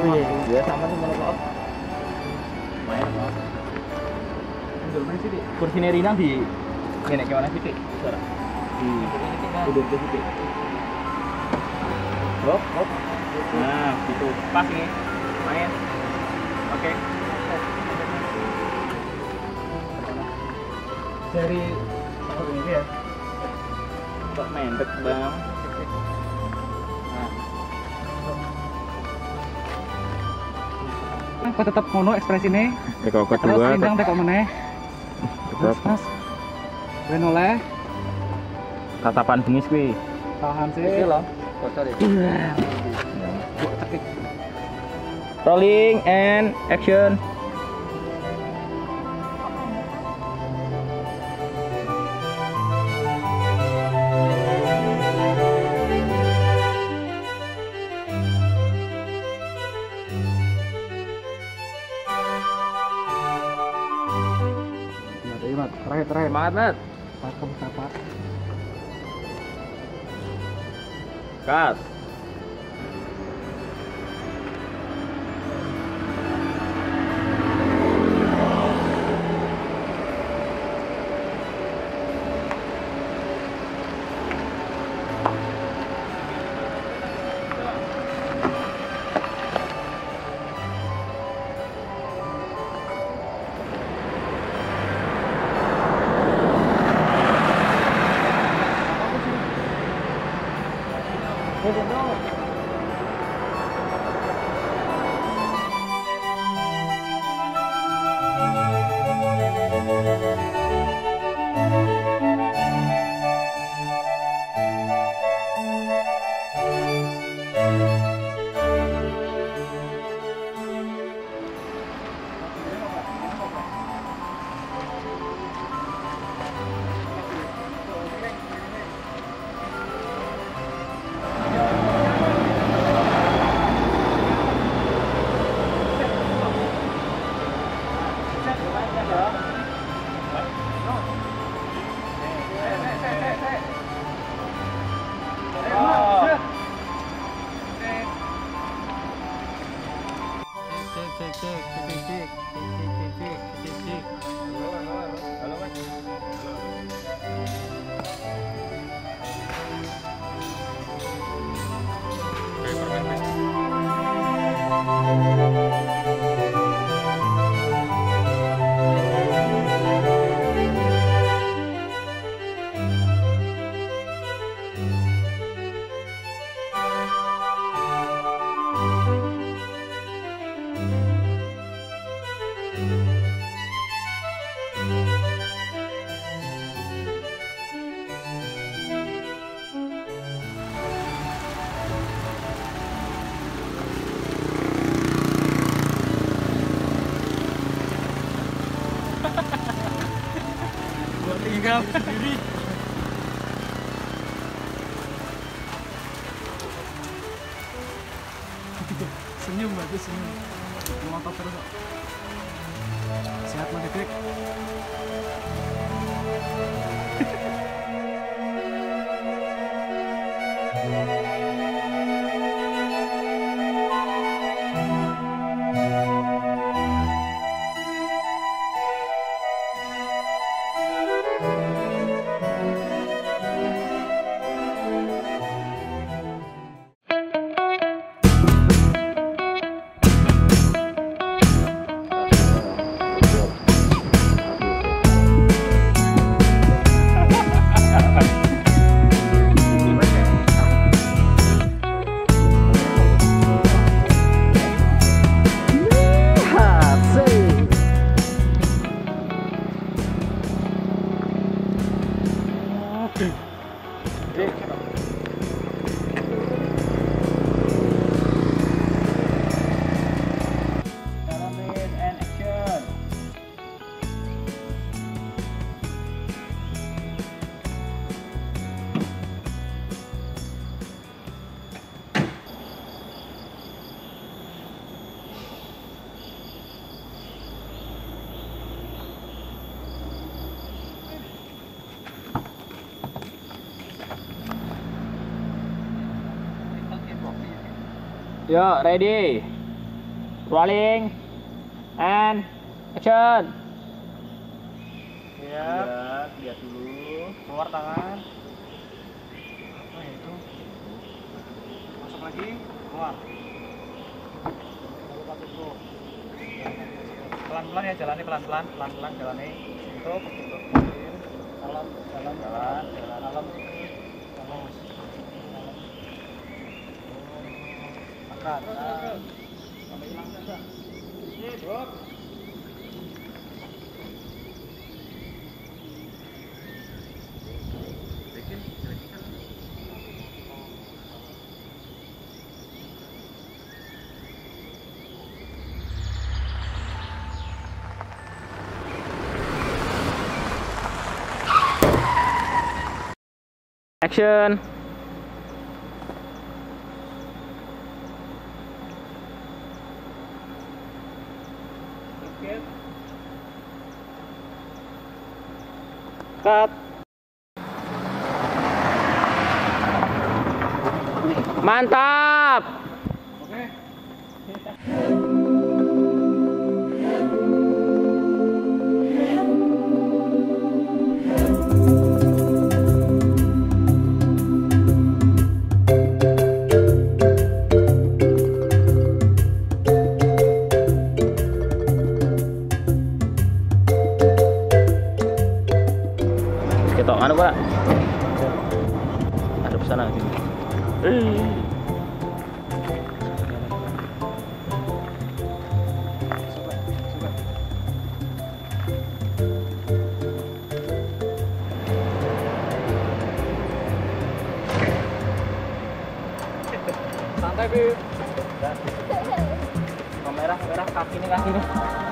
jeruk Oh iya, sama sih menurut lo. Main apa? Kursi Rina di ini gimana sih. Di duduk di situ. Hop, hop. Nah, gitu. Pas ini. Main. Oke. dari satu ini ya. Kok mendek, Bang? Kok tetap ngono ekspresine. Teko Terus kedua, rindang tekok meneh. tetap Mas. Ben oleh tatapan bengis kuwi. tahan sih. Iki lho. Bocor ya. Rolling and action. Terakhir, terakhir. Semangat, Mat. Pakem kapat. Cut. Música senyum bagus senyum. Ngotot terus. Sehat mah で Yo, ready. Rolling. And action. Siap. lihat dulu. Keluar tangan. Oh itu. Masuk lagi. Keluar. Lalu. Pelan-pelan ya jalannya pelan-pelan, pelan-pelan jalannya. Tutup, tutup. Dalam, dalam, jalan, jalan, dalam. Dalam. Action. Cut. Mantap. Merah merah kaki ini kaki ini.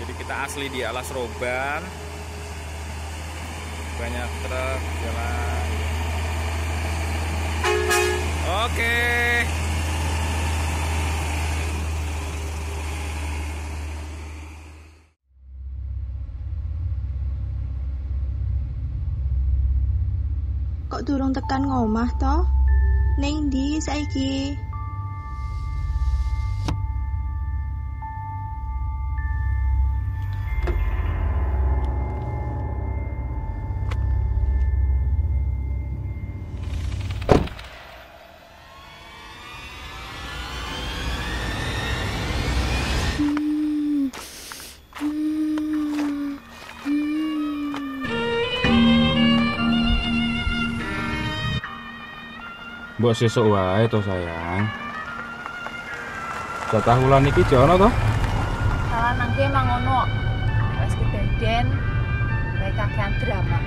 Jadi kita asli di alas roban. Banyak truk jalan. Oke. Kok durung tekan ngomah to? Ning ndi saiki? Mbok sesuk wae to sayang. Jatah wulan iki jono to? Salah nangke emang ngono. Wes kededen bae kakean drama.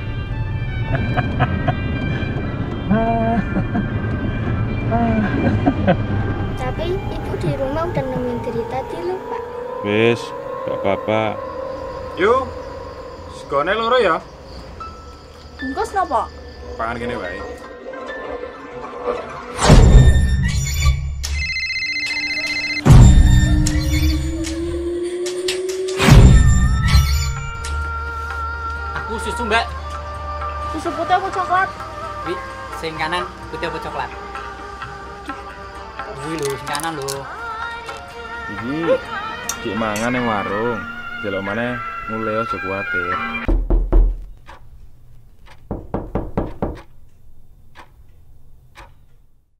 Tapi ibu di rumah udah nemuin cerita dulu pak. Wis, gak apa-apa. Yuk. Segone loro ya. Bungkus nopo? Pangan kene wae. Aku susu mbak Susu putih apa coklat? Wi, sing kanan putih apa coklat? Wih lho, sing kanan lho Iki dik mangan ning warung. Delok maneh mulai aja kuwatir.